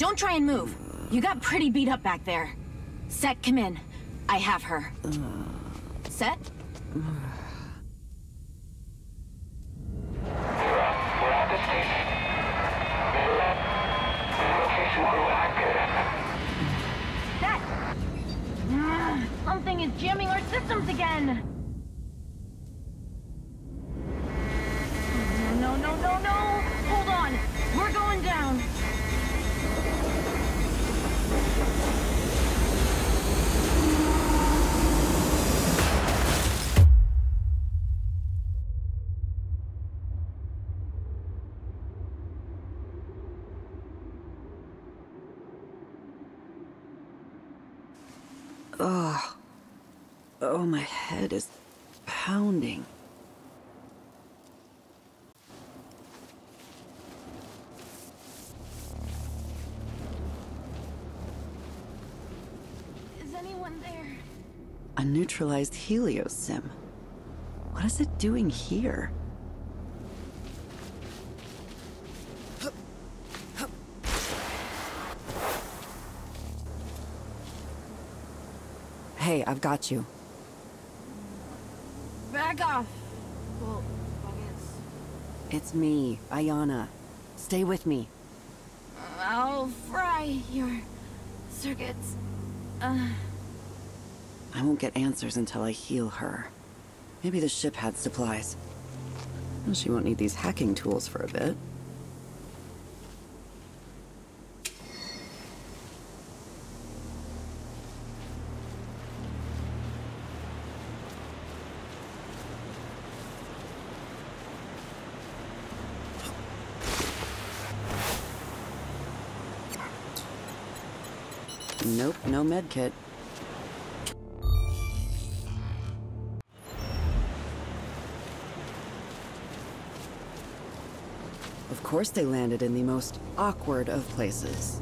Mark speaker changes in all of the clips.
Speaker 1: Don't try and move. You got pretty beat up back there. Set, come in. I have her. Set! Mm, Something is jamming our systems again! No, no, no, no! Hold on! We're going down!
Speaker 2: Oh, my head is pounding.
Speaker 1: Is anyone there?
Speaker 2: A neutralized Helios sim. What is it doing here? Hey, I've got you.
Speaker 1: Back off! Well, I guess...
Speaker 2: It's me, Ayana. Stay with me.
Speaker 1: I'll fry your circuits. Uh,
Speaker 2: I won't get answers until I heal her. Maybe the ship had supplies. Well, she won't need these hacking tools for a bit. No medkit. Of course they landed in the most awkward of places.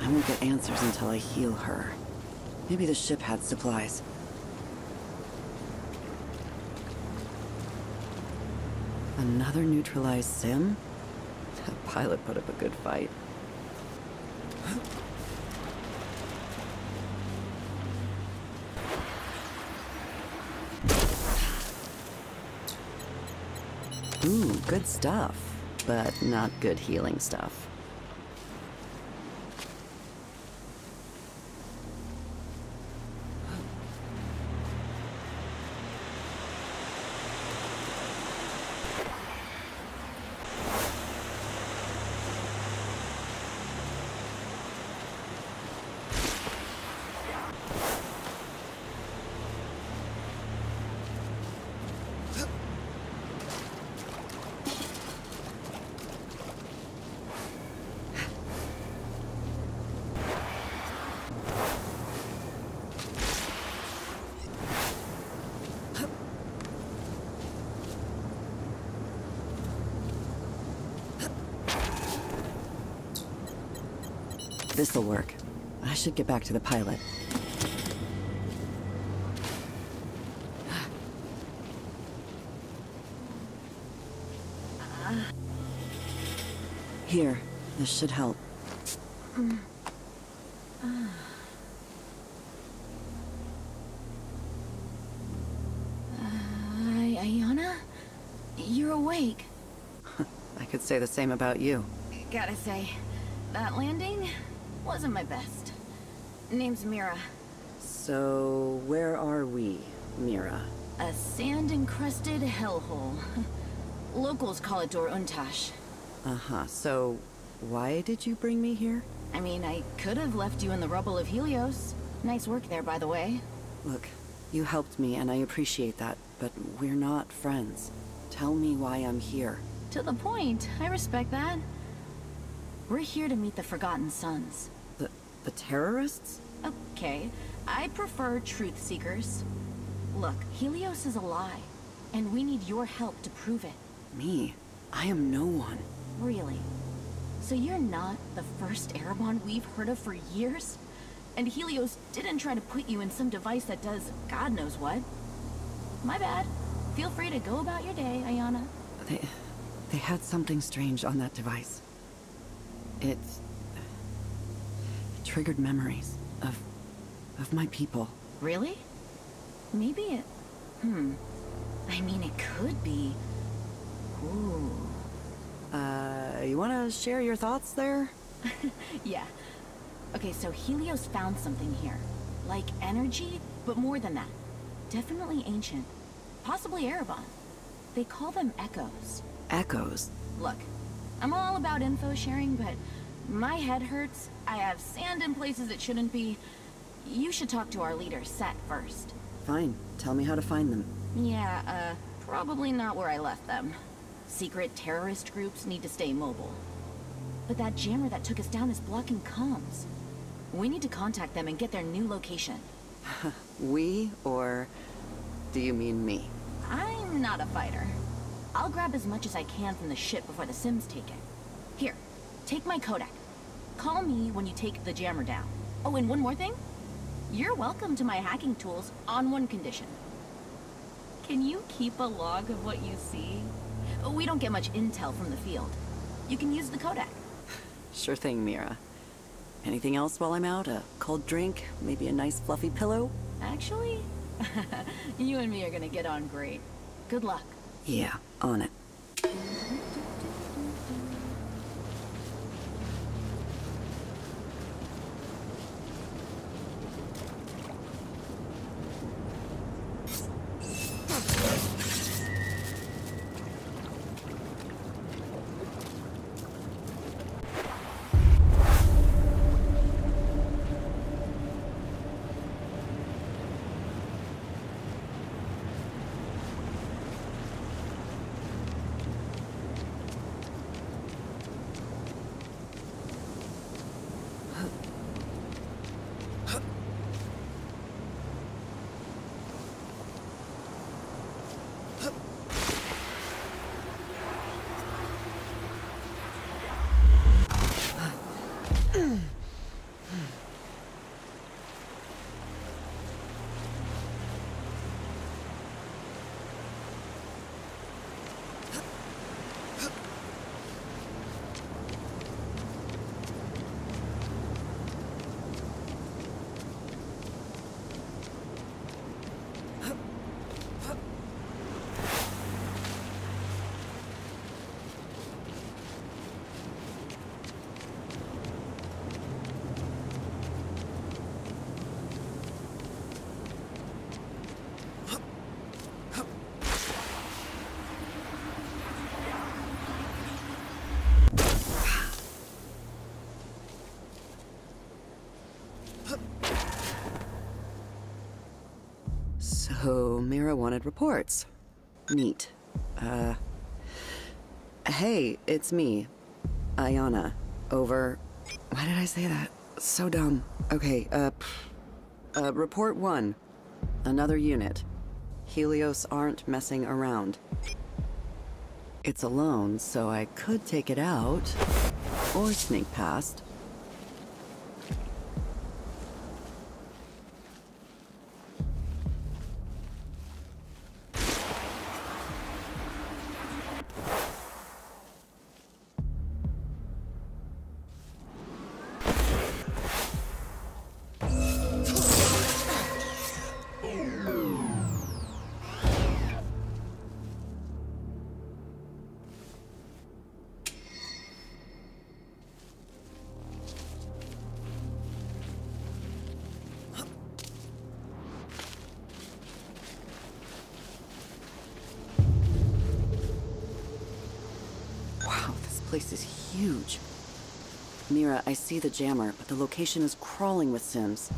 Speaker 2: I won't get answers until I heal her. Maybe the ship had supplies. Another neutralized sim? That pilot put up a good fight. Ooh, good stuff. But not good healing stuff. This'll work. I should get back to the pilot. Here, this should help.
Speaker 1: Ay- Ayana? You're awake.
Speaker 2: I could say the same about you.
Speaker 1: Gotta say, that landing wasn't my best. Name's Mira.
Speaker 2: So, where are we, Mira?
Speaker 1: A sand-encrusted hellhole. Locals call it Dor Untash.
Speaker 2: Uh-huh, so why did you bring me here?
Speaker 1: I mean, I could have left you in the rubble of Helios. Nice work there, by the way.
Speaker 2: Look, you helped me and I appreciate that, but we're not friends. Tell me why I'm here.
Speaker 1: To the point, I respect that. We're here to meet the Forgotten Sons.
Speaker 2: The, terrorists?
Speaker 1: Okay, I prefer truth seekers. Look, Helios is a lie, and we need your help to prove it.
Speaker 2: Me? I am no one.
Speaker 1: Really? So you're not the first Ereban we've heard of for years? And Helios didn't try to put you in some device that does God knows what? My bad. Feel free to go about your day, Ayana.
Speaker 2: They, they had something strange on that device. It triggered memories of... of my people.
Speaker 1: Really? Maybe it... Hmm. I mean, it could be... Ooh.
Speaker 2: Uh, you wanna share your thoughts there?
Speaker 1: yeah. Okay, so Helios found something here. Like energy, but more than that. Definitely ancient. Possibly Ereban. They call them echoes.
Speaker 2: Echoes?
Speaker 1: Look, I'm all about info sharing, but my head hurts. I have sand in places it shouldn't be. You should talk to our leader, Set, first.
Speaker 2: Fine. Tell me how to find them.
Speaker 1: Yeah, uh, probably not where I left them. Secret terrorist groups need to stay mobile. But that jammer that took us down is blocking comms. We need to contact them and get their new location.
Speaker 2: we, or do you mean me?
Speaker 1: I'm not a fighter. I'll grab as much as I can from the ship before the Sims take it. Here, take my Kodak. Call me when you take the jammer down. Oh, and one more thing. You're welcome to my hacking tools on one condition. Can you keep a log of what you see? Oh, we don't get much intel from the field. You can use the Kodak.
Speaker 2: Sure thing, Mira. Anything else while I'm out? A cold drink? Maybe a nice fluffy pillow?
Speaker 1: Actually, you and me are gonna get on great. Good luck.
Speaker 2: Yeah, on it. Mm-hmm. Mira wanted reports. Neat. Uh... Hey, it's me. Ayana. Over... Why did I say that? So dumb. Okay, uh... Uh, report one. Another unit. Helios aren't messing around. It's alone, so I could take it out. Or sneak past. Place is huge. Mira, I see the jammer, but the location is crawling with Sims.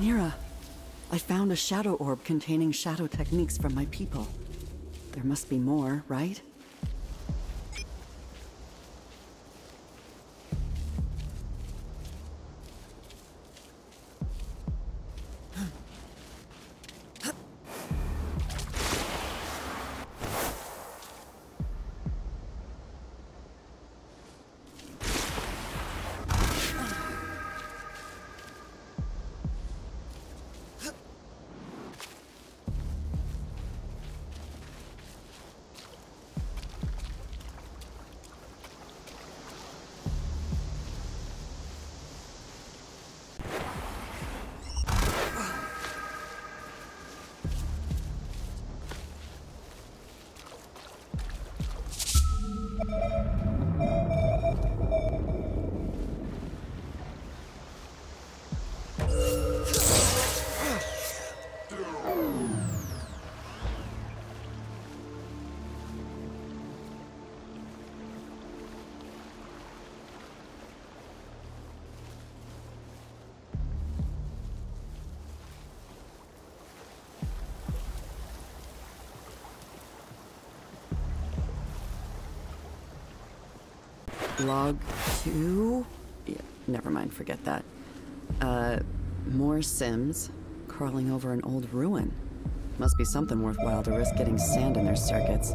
Speaker 2: Mira, I found a shadow orb containing shadow techniques from my people. There must be more, right? Log two? Yeah, never mind, forget that. Uh, more Sims crawling over an old ruin. Must be something worthwhile to risk getting sand in their circuits.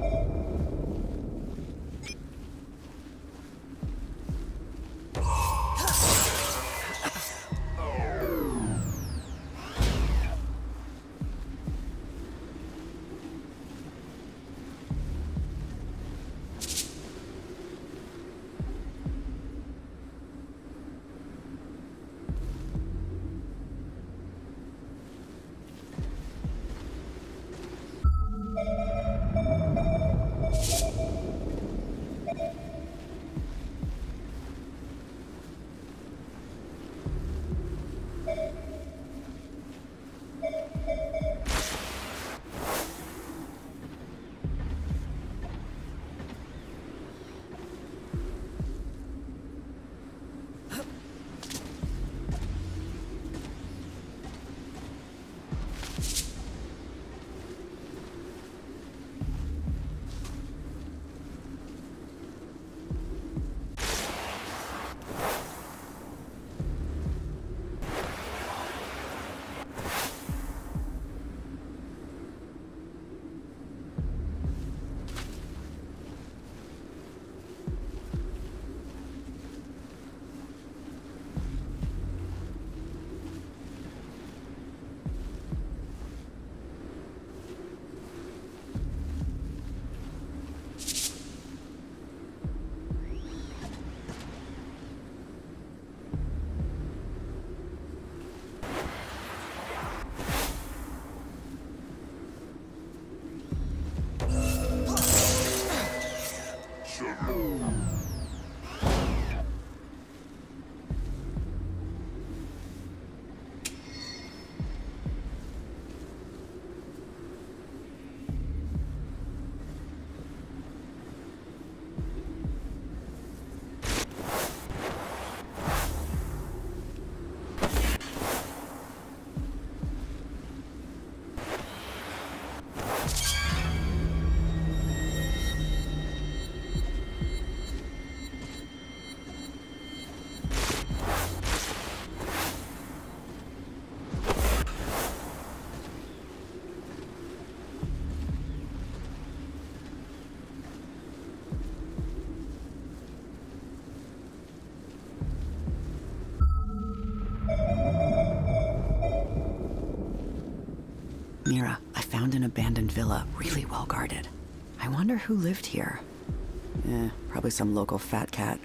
Speaker 2: Mira, I found an abandoned villa, really well guarded. I wonder who lived here. Eh, probably some local fat cat.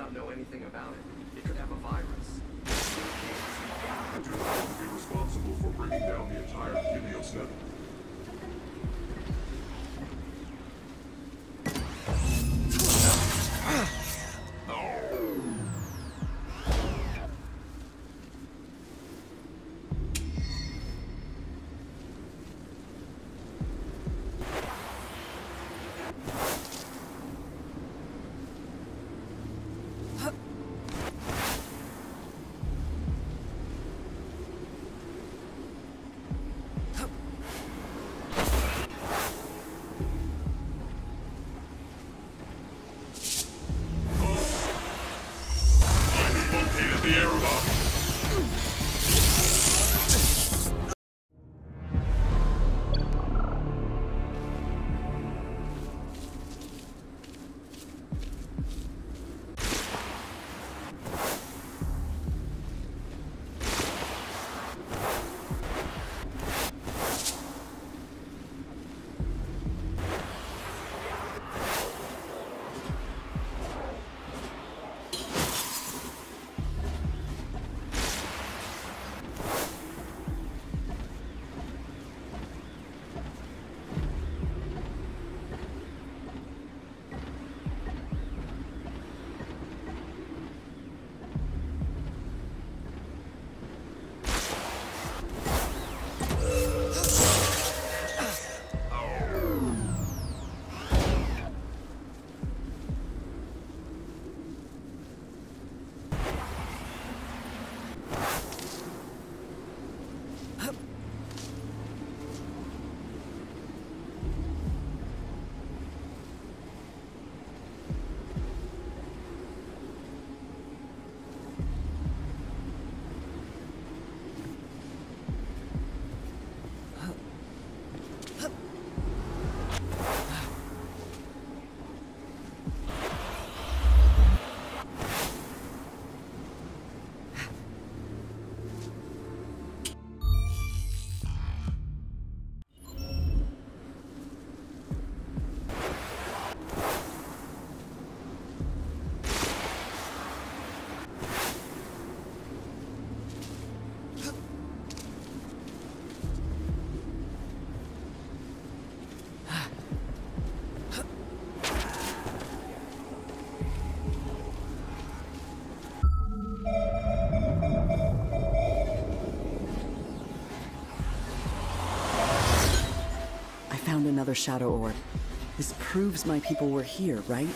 Speaker 3: Not know anything about it. It could have a virus.
Speaker 4: To be responsible for bringing down the entire Helios network. Located the
Speaker 2: another shadow orb. This proves my people were here, right?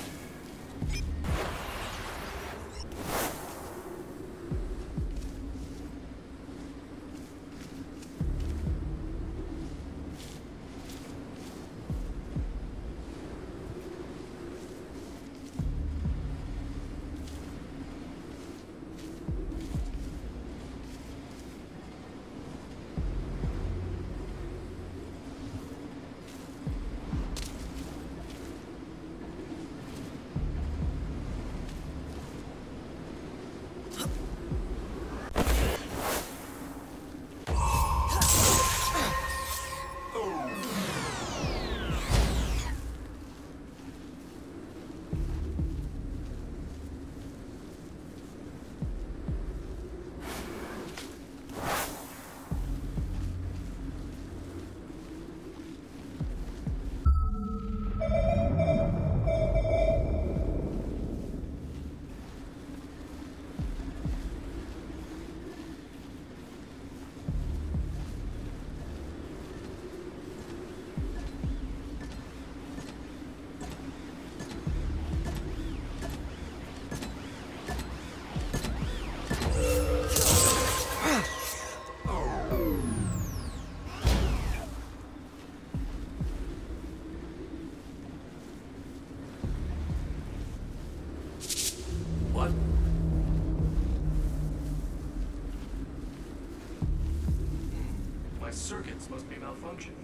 Speaker 3: Circuits must be malfunctioning.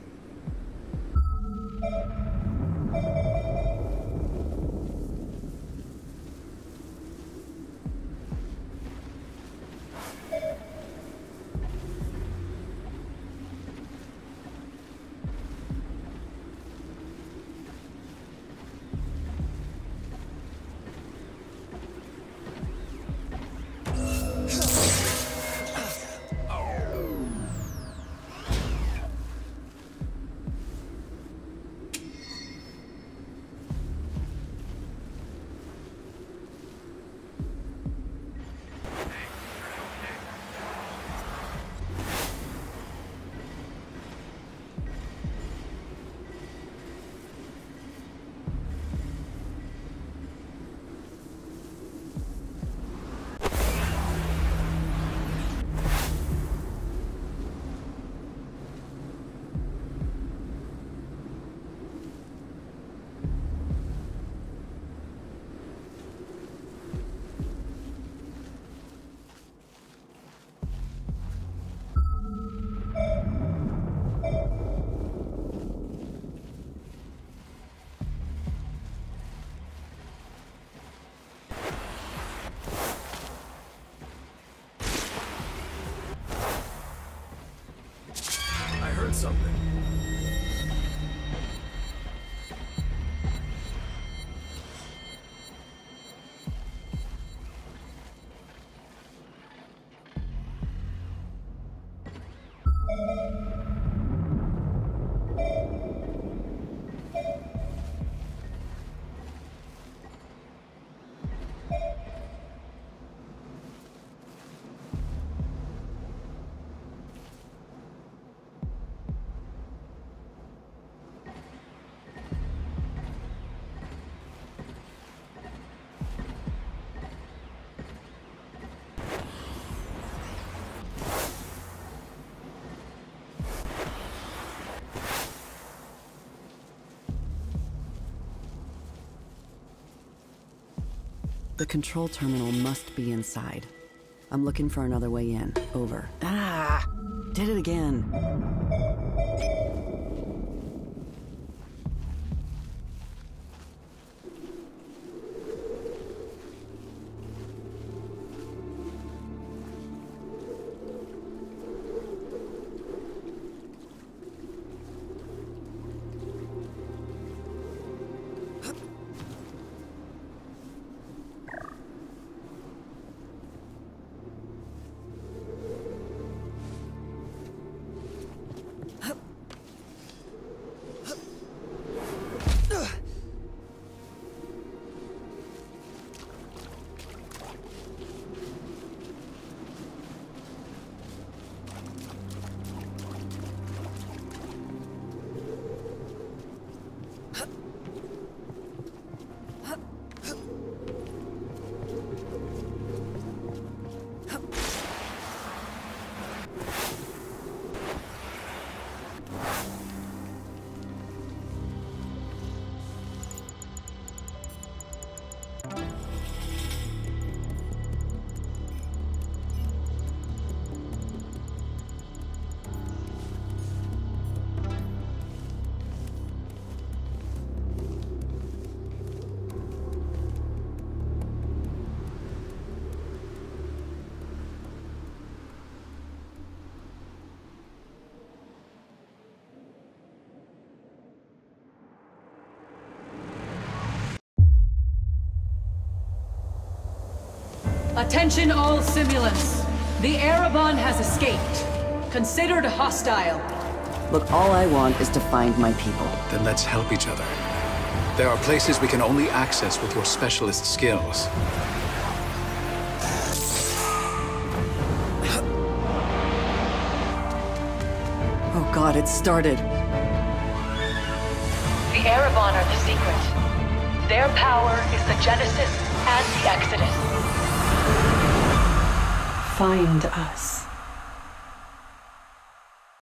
Speaker 2: The control terminal must be inside. I'm looking for another way in. Over. Ah! Did it again.
Speaker 5: Attention all simulants. The Ereban has escaped. Considered hostile.
Speaker 2: Look, all I want is to find my people.
Speaker 6: Then let's help each other. There are places we can only access with your specialist skills.
Speaker 2: Oh god, it started.
Speaker 5: The Ereban are the secret. Their power is the Genesis and the Exodus. Find us.